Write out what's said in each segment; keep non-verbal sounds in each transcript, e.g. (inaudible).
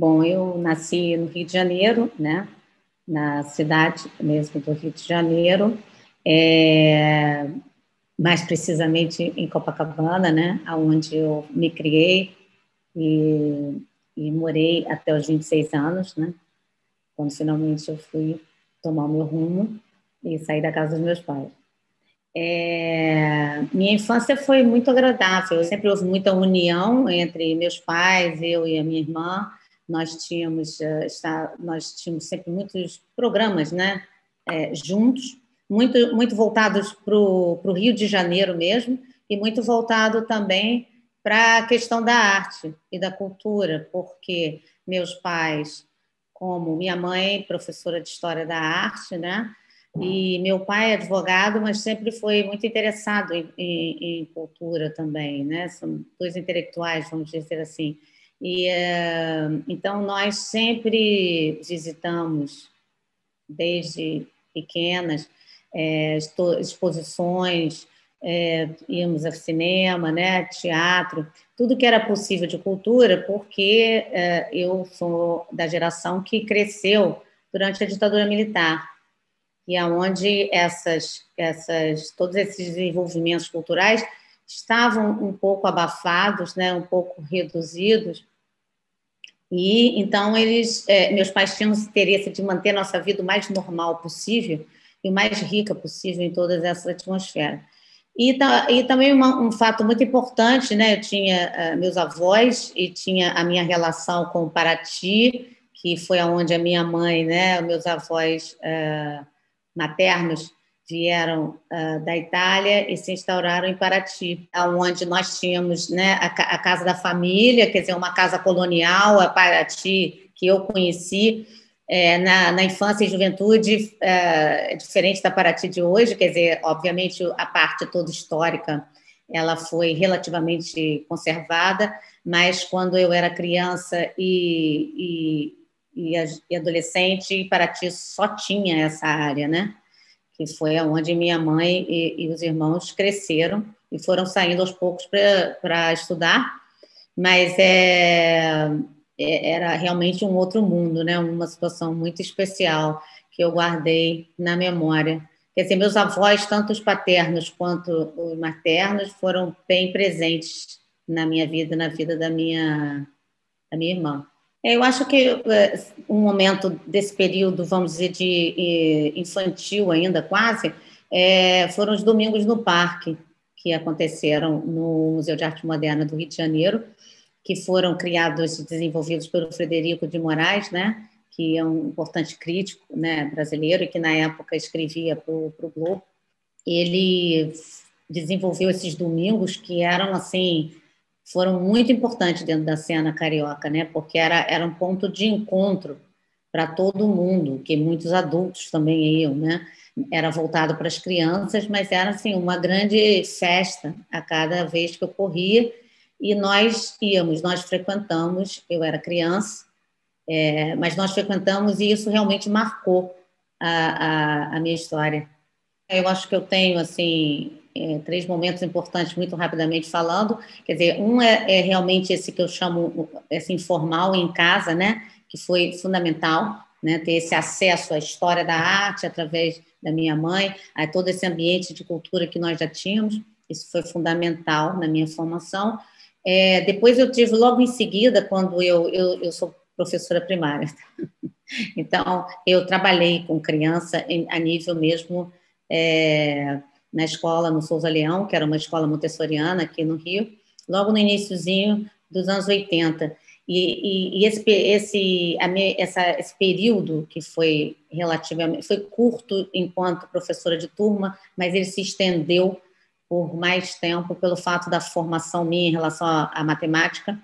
Bom, eu nasci no Rio de Janeiro, né? Na cidade mesmo do Rio de Janeiro, é, mais precisamente em Copacabana, né? Onde eu me criei e, e morei até os 26 anos, né? Quando finalmente eu fui tomar o meu rumo e sair da casa dos meus pais. É, minha infância foi muito agradável. Sempre houve muita união entre meus pais, eu e a minha irmã. Nós tínhamos, uh, está, nós tínhamos sempre muitos programas, né, é, juntos, muito, muito voltados para o Rio de Janeiro mesmo e muito voltado também para a questão da arte e da cultura, porque meus pais, como minha mãe, professora de história da arte, né, e meu pai é advogado, mas sempre foi muito interessado em, em, em cultura também, né? São dois intelectuais, vamos dizer assim. E uh, então nós sempre visitamos, desde pequenas, é, exposições, é, íamos ao cinema, né, teatro, tudo que era possível de cultura, porque eu sou da geração que cresceu durante a ditadura militar e aonde essas, essas, todos esses desenvolvimentos culturais estavam um pouco abafados, né, um pouco reduzidos. E então eles, é, meus pais tinham interesse de manter nossa vida o mais normal possível e o mais rica possível em todas essas atmosferas. E, e também uma, um fato muito importante, né? Eu tinha uh, meus avós e tinha a minha relação com Paraty, que foi aonde a minha mãe, né? Meus avós uh, maternos vieram uh, da Itália e se instauraram em Paraty, onde nós tínhamos né, a, a, casa da família, quer dizer, uma casa colonial, a Paraty, que eu conheci é, na, na, infância e juventude, é, diferente da Paraty de hoje, quer dizer, obviamente a parte toda histórica ela foi relativamente conservada, mas quando eu era criança e, e, e adolescente, Paraty só tinha essa área, né? Que foi onde minha mãe e, e os irmãos cresceram e foram saindo aos poucos para estudar, mas é, é, era realmente um outro mundo, né? Uma situação muito especial que eu guardei na memória. Quer dizer, meus avós, tanto os paternos quanto os maternos, foram bem presentes na minha vida, na vida da minha, da minha irmã. É, eu acho que é, um momento desse período, vamos dizer, de infantil ainda, quase, é, foram os domingos no parque, que aconteceram no Museu de Arte Moderna do Rio de Janeiro, que foram criados e desenvolvidos pelo Frederico de Moraes, né, que é um importante crítico né, brasileiro e que, na época, escrevia para o Globo. Ele desenvolveu esses domingos que eram, assim, foram muito importantes dentro da cena carioca, né? Porque era, era um ponto de encontro para todo mundo, que muitos adultos também iam, né? Era voltado para as crianças, mas era assim uma grande festa a cada vez que ocorria. E nós íamos, nós frequentamos. Eu era criança, é, mas nós frequentamos e isso realmente marcou a, a, a minha história. Eu acho que eu tenho assim é, três momentos importantes, muito rapidamente falando. Quer dizer, um é, é, realmente esse que eu chamo esse informal em casa, né? Que foi fundamental, né? Ter esse acesso à história da arte através da minha mãe, a todo esse ambiente de cultura que nós já tínhamos. Isso foi fundamental na minha formação. É, depois eu tive logo em seguida, quando eu, eu, eu sou professora primária. (laughs) Então, eu trabalhei com criança em, a nível mesmo é, na escola no Souza Leão, que era uma escola montessoriana aqui no Rio, logo no iníciozinho dos anos 80. E, e, e esse, esse, essa, esse período que foi relativamente foi curto enquanto professora de turma, mas ele se estendeu por mais tempo pelo fato da formação minha em relação à, matemática,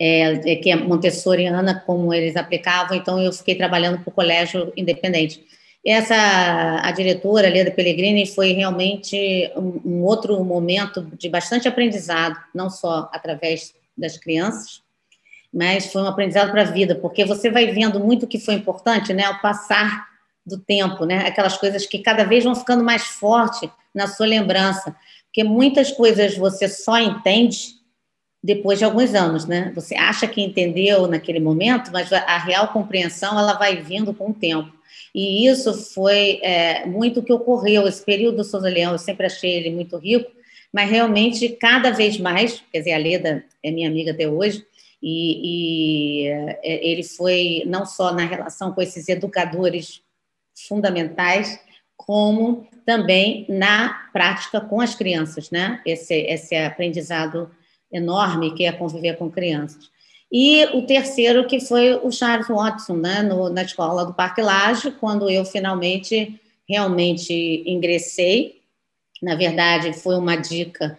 é, é que é montessoriana, como eles aplicavam, então eu fiquei trabalhando para o colégio independente. Essa, a diretora, Leda Pellegrini, foi realmente um, um, outro momento de bastante aprendizado, não só através das crianças, mas foi um aprendizado para a vida, porque você vai vendo muito o que foi importante, né, ao passar do tempo, né, aquelas coisas que cada vez vão ficando mais fortes na sua lembrança, porque muitas coisas você só entende depois de alguns anos, né? Você acha que entendeu naquele momento, mas a real compreensão ela vai vindo com o tempo. E isso foi é, muito o que ocorreu. Esse período do Souza Leão, eu sempre achei ele muito rico, mas realmente cada vez mais, quer dizer, a Leda é minha amiga até hoje, e, e é, ele foi não só na relação com esses educadores fundamentais, como também na prática com as crianças, né? Esse, esse aprendizado enorme que é conviver com crianças. E o terceiro, que foi o Charles Watson, né, no, na escola do Parque Lage, quando eu finalmente, realmente ingressei. Na verdade, foi uma dica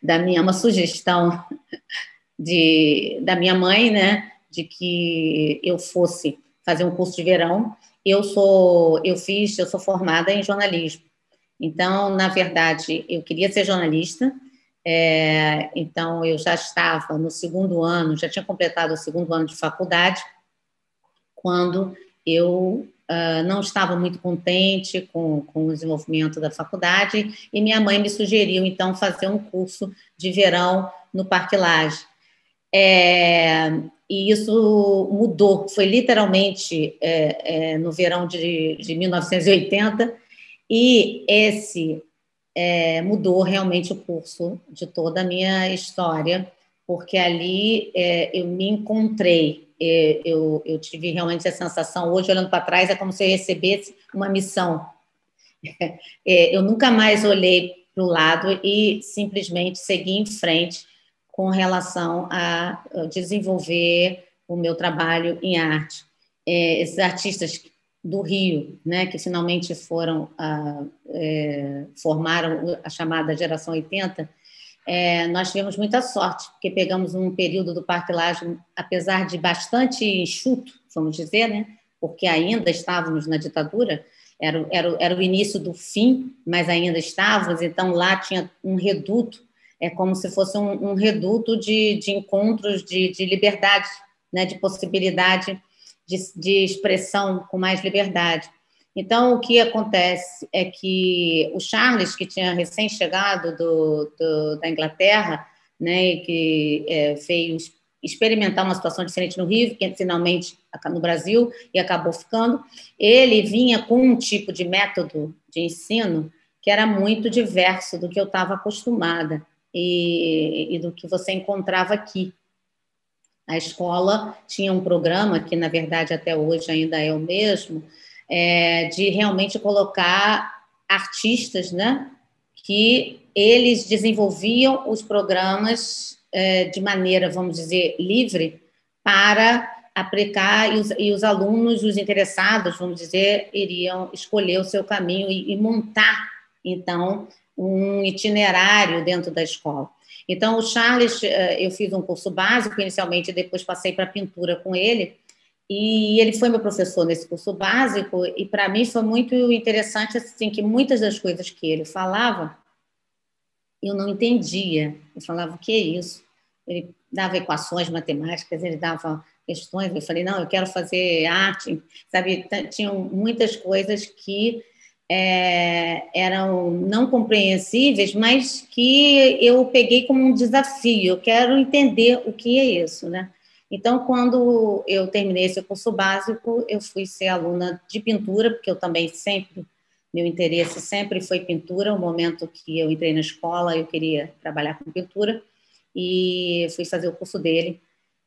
da minha, uma sugestão de, da minha mãe, né, de que eu fosse fazer um curso de verão. Eu sou, eu fiz, eu sou formada em jornalismo. Então, na verdade, eu queria ser jornalista, é, então, eu já estava no segundo ano, já tinha completado o segundo ano de faculdade, quando eu uh, não estava muito contente com, com o desenvolvimento da faculdade, e minha mãe me sugeriu, então, fazer um curso de verão no Parque Lage. É, e isso mudou, foi literalmente é, é no verão de, de 1980, e esse é, mudou realmente o curso de toda a minha história, porque ali é, eu me encontrei, é, eu, eu tive realmente essa sensação, hoje olhando para trás, é como se eu recebesse uma missão. (laughs) É, eu nunca mais olhei para o lado e simplesmente segui em frente com relação a desenvolver o meu trabalho em arte. É, esses artistas do Rio, né, que finalmente foram a, é, formaram a chamada geração 80, é, nós tivemos muita sorte, porque pegamos um período do Parque Laje, apesar de bastante enxuto, vamos dizer, né, porque ainda estávamos na ditadura, era, era, era o início do fim, mas ainda estávamos, então lá tinha um reduto, é como se fosse um, um reduto de, de encontros de, de liberdade, né, de possibilidade de, de expressão com mais liberdade. Então, o que acontece é que o Charles, que tinha recém-chegado do, do, da Inglaterra, né, que é, veio experimentar uma situação diferente no Rio, que finalmente no Brasil e acabou ficando, ele vinha com um tipo de método de ensino que era muito diverso do que eu estava acostumada e, e do que você encontrava aqui. A escola tinha um programa, que na verdade até hoje ainda é o mesmo, é, de realmente colocar artistas, né, que eles desenvolviam os programas é, de maneira, vamos dizer, livre para aplicar e os, e os, alunos, os interessados, vamos dizer, iriam escolher o seu caminho e, e montar, então, um itinerário dentro da escola. Então, o Charles, eh, eu fiz um curso básico inicialmente, depois passei para pintura com ele, e ele foi meu professor nesse curso básico, e para mim foi muito interessante, assim, que muitas das coisas que ele falava, eu não entendia. Eu falava, o que é isso? Ele dava equações matemáticas, ele dava questões, eu falei, não, eu quero fazer arte, sabe? Tinham muitas coisas que é, eram não compreensíveis, mas que eu peguei como um desafio. Eu quero entender o que é isso, né? Então, quando eu terminei esse curso básico, eu fui ser aluna de pintura, porque eu também sempre, meu interesse sempre foi pintura. O momento que eu entrei na escola, eu queria trabalhar com pintura, e fui fazer o curso dele.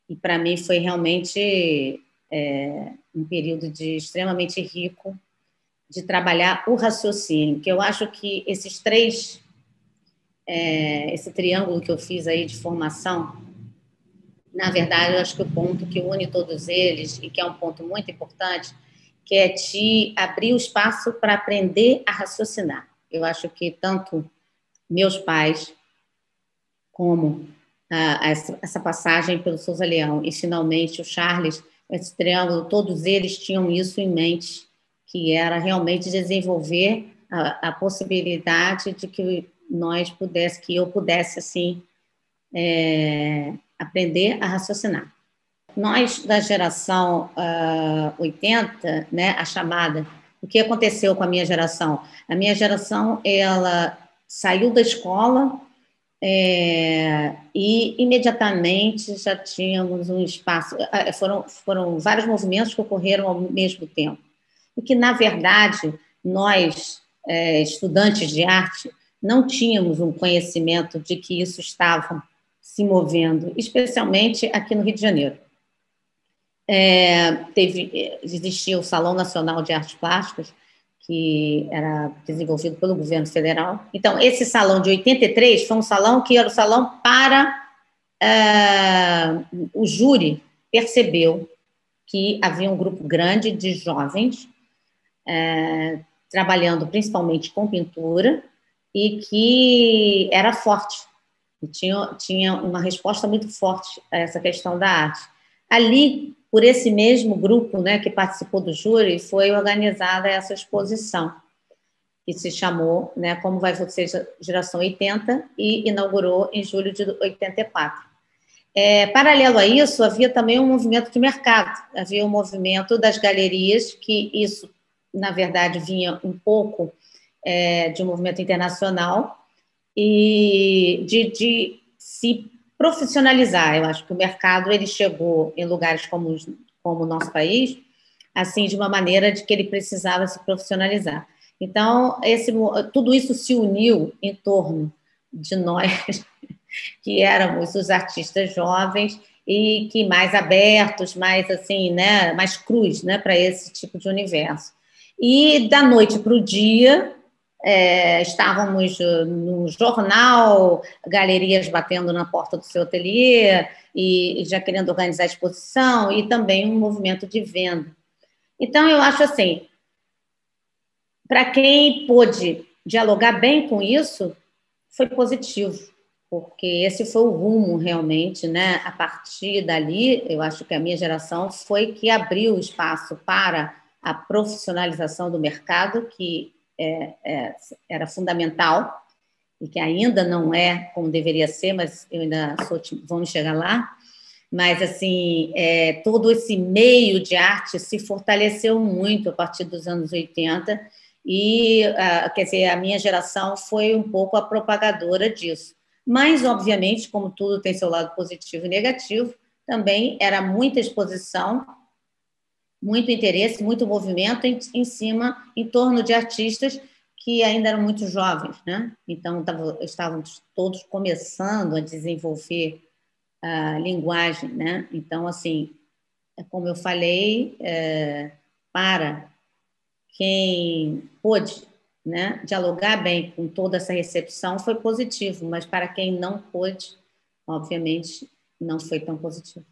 E para mim foi realmente é, um período de extremamente rico, de trabalhar o raciocínio, que eu acho que esses três, é, esse triângulo que eu fiz aí de formação, na verdade, eu acho que o ponto que une todos eles, e que é um ponto muito importante, que é te abrir o espaço para aprender a raciocinar. Eu acho que tanto meus pais, como ah, essa, passagem pelo Souza Leão, e finalmente o Charles, esse triângulo, todos eles tinham isso em mente que era realmente desenvolver a, a possibilidade de que nós pudesse, que eu pudesse assim é, aprender a raciocinar. Nós da geração uh, 80, né, a chamada, o que aconteceu com a minha geração? A minha geração ela saiu da escola É, e imediatamente já tínhamos um espaço. É, foram, foram vários movimentos que ocorreram ao mesmo tempo. E que, na verdade, nós, é, estudantes de arte, não tínhamos um conhecimento de que isso estava se movendo, especialmente aqui no Rio de Janeiro. É, teve, existia o Salão Nacional de Artes Plásticas, que era desenvolvido pelo governo federal. Então, esse salão de 83 foi um salão que era o salão para. Uh, o júri percebeu que havia um grupo grande de jovens uh, trabalhando principalmente com pintura e que era forte, tinha, tinha uma resposta muito forte a essa questão da arte. Ali por esse mesmo grupo né, que participou do júri, foi organizada essa exposição, que se chamou né, Como Vai Você Geração 80 e inaugurou em julho de 84. É, paralelo a isso, havia também um movimento de mercado, havia um movimento das galerias, que isso, na verdade, vinha um pouco é, de um movimento internacional, e de, de se profissionalizar. Eu acho que o mercado ele chegou em lugares como, como o nosso país, assim, de uma maneira de que ele precisava se profissionalizar. Então, esse, tudo isso se uniu em torno de nós, (laughs) que éramos os artistas jovens e que mais abertos, mais assim, né, mais cruz, né, para esse tipo de universo. E da noite para o dia, é, estávamos uh, no jornal, galerias batendo na porta do seu ateliê e, já querendo organizar a exposição e também um movimento de venda. Então, eu acho assim, para quem pôde dialogar bem com isso, foi positivo, porque esse foi o rumo realmente, né? A partir dali, eu acho que a minha geração foi que abriu espaço para a profissionalização do mercado, que é, é, era fundamental e que ainda não é como deveria ser, mas eu ainda sou, vamos chegar lá. Mas assim, é, todo esse meio de arte se fortaleceu muito a partir dos anos 80 e, a, quer dizer, a minha geração foi um pouco a propagadora disso. Mas, obviamente, como tudo tem seu lado positivo e negativo, também era muita exposição muito interesse, muito movimento em, em cima, em torno de artistas que ainda eram muito jovens, né? Então tava, estávamos todos começando a desenvolver a linguagem, né? Então assim, é como eu falei, é, para quem pôde, né, dialogar bem com toda essa recepção foi positivo, mas para quem não pôde, obviamente, não foi tão positivo.